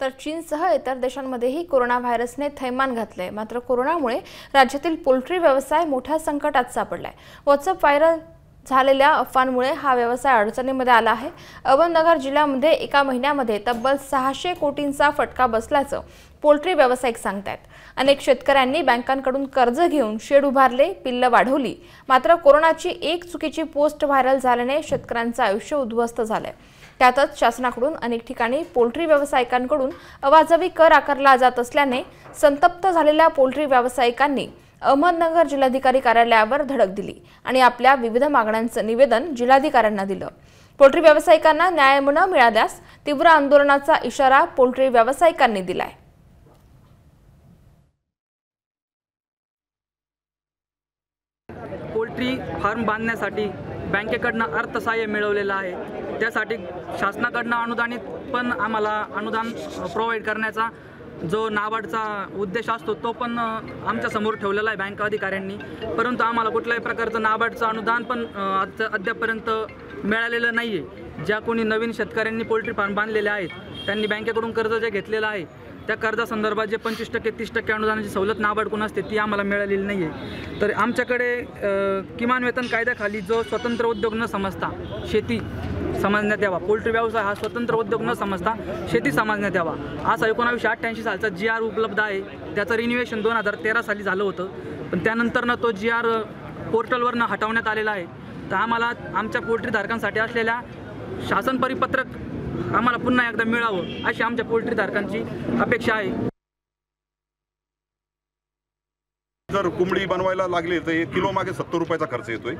तर चीनसह इतर देशांमध्येही कोरोना व्हायरसने थैमान घातलंय. मात्र कोरोनामुळे राज्यातील पोल्ट्री व्यवसाय मोठ्या संकटात सापडलाय. व्हॉट्सअप व्हायरल झालेल्या अफवांमुळे हा व्यवसाय अडचणीमध्ये आला आहे. अहमदनगर जिल्ह्यामध्ये एका महिन्यामध्ये तब्बल सहाशे कोटींचा फटका बसल्याचं पोल्ट्री व्यावसायिक सांगतायत. अनेक शेतकऱ्यांनी बँकांकडून कर्ज घेऊन शेड उभारले पिल्लं वाढवली. मात्र कोरोनाची एक चुकीची पोस्ट व्हायरल झाल्याने शेतकऱ्यांचं आयुष्य उद्ध्वस्त झालंय. त्यातच शासनाकडून अनेक ठिकाणी पोल्ट्री व्यावसायिकांकडून अवाजवी कर आकारला जात असल्याने संतप्त झालेल्या पोल्ट्री व्यावसायिकांनी अहमदनगर जिल्हाधिकारी कार्यालयावर धडक दिली आणि आपल्या विविध मागण्यांचं निवेदन जिल्हाधिकाऱ्यांना दिलं. पोल्ट्री व्यावसायिकांना न्याय न मिळाल्यास तीव्र आंदोलनाचा इशारा पोल्ट्री व्यावसायिकांनी दिलाय. पोल्ट्री फार्म बांधण्यासाठी बँकेकडनं अर्थसहाय्य मिळवलेलं आहे. त्यासाठी शासनाकडनं अनुदानित पण आम्हाला अनुदान प्रोव्हाइड करण्याचा जो नाबार्डचा उद्देश असतो तो पण आमच्यासमोर ठेवलेला आहे बँक अधिकाऱ्यांनी. परंतु आम्हाला कुठल्याही प्रकारचं नाबार्डचं अनुदान पण अद्यापर्यंत मिळालेलं नाही आहे ज्या कोणी नवीन शेतकऱ्यांनी पोल्ट्री फार्म बांधलेले आहेत त्यांनी बँकेकडून कर्ज जे घेतलेलं आहे त्या कर्जासंदर्भात जे पंचवीस टक्के तीस टक्के अनुदानाची सवलत नाबाडकून असते ती आम्हाला मिळालेली नाही आहे तर आमच्याकडे किमान वेतन कायद्याखाली जो स्वतंत्र उद्योग न समजता शेती समजण्यात यावा. पोल्ट्री व्यवसाय हा स्वतंत्र उद्योग न समजता शेती समजण्यात यावा. असा एकोणावीसशे अठ्ठ्याऐंशी सालचा जी आर उपलब्ध आहे त्याचं रिन्युएशन दोन हजार तेरा साली झालं होतं. पण त्यानंतरनं तो जी आर पोर्टलवरनं हटवण्यात आलेला आहे. तर आम्हाला आमच्या पोल्ट्रीधारकांसाठी असलेल्या शासन परिपत्रक आम्हाला पुन्हा एकदा मिळावं अशी आमच्या पोल्ट्री धारकांची अपेक्षा आहे. जर कोंबडी बनवायला लागली तर एक किलो मागे सत्तर रुपयाचा खर्च येतोय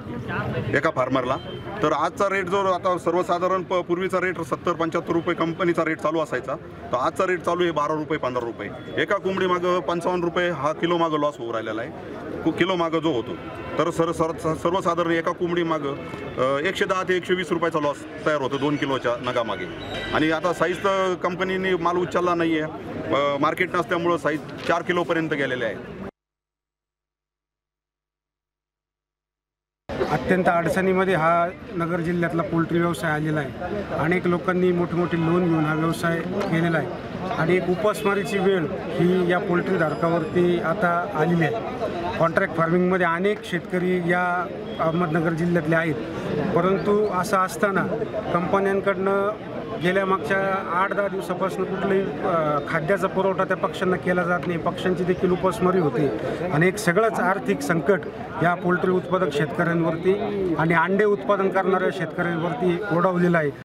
एका फार्मरला तर आजचा रेट जो आता सर्वसाधारण प पूर्वीचा रेट सत्तर पंच्याहत्तर रुपये कंपनीचा रेट चालू असायचा. तर आजचा रेट चालू आहे बारा रुपये पंधरा रुपये. एका कोंबडी मागं पंचावन्न रुपये हा किलो मागं लॉस होऊ राहिलेला आहे. किलो मागं जो होतो. तर सर सर सर्वसाधारण एका कोंबडी मागं एकशे दहा ते एकशे वीस रुपयाचा लॉस तयार होतो दोन किलोच्या नगामागे. आणि आता साईज तर कंपनीने माल उचलला नाही आहे मार्केट नसल्यामुळं साईज चार किलोपर्यंत गेलेले आहे. अत्यंत अडचणीमध्ये हा नगर जिल्ह्यातला पोल्ट्री व्यवसाय आलेला आहे. अनेक लोकांनी मोठमोठे लोन घेऊन हा व्यवसाय केलेला आहे. आणि एक उपासमारीची वेळ ही या पोल्ट्री धारकावरती आता आलेली आहे. कॉन्ट्रॅक्ट फार्मिंगमध्ये अनेक शेतकरी या अहमदनगर जिल्ह्यातले आहेत. परंतु असं असताना कंपन्यांकडनं गेल्या मागच्या आठ दहा दिवसापासून कुठलाही खाद्याचा पुरवठा त्या पक्ष्यांना केला जात नाही. पक्ष्यांची देखील उपासमारी होती. आणि एक सगळंच आर्थिक संकट या पोल्ट्री उत्पादक शेतकऱ्यांवरती आणि अंडे उत्पादन करणाऱ्या शेतकऱ्यांवरती ओढवलेलं आहे.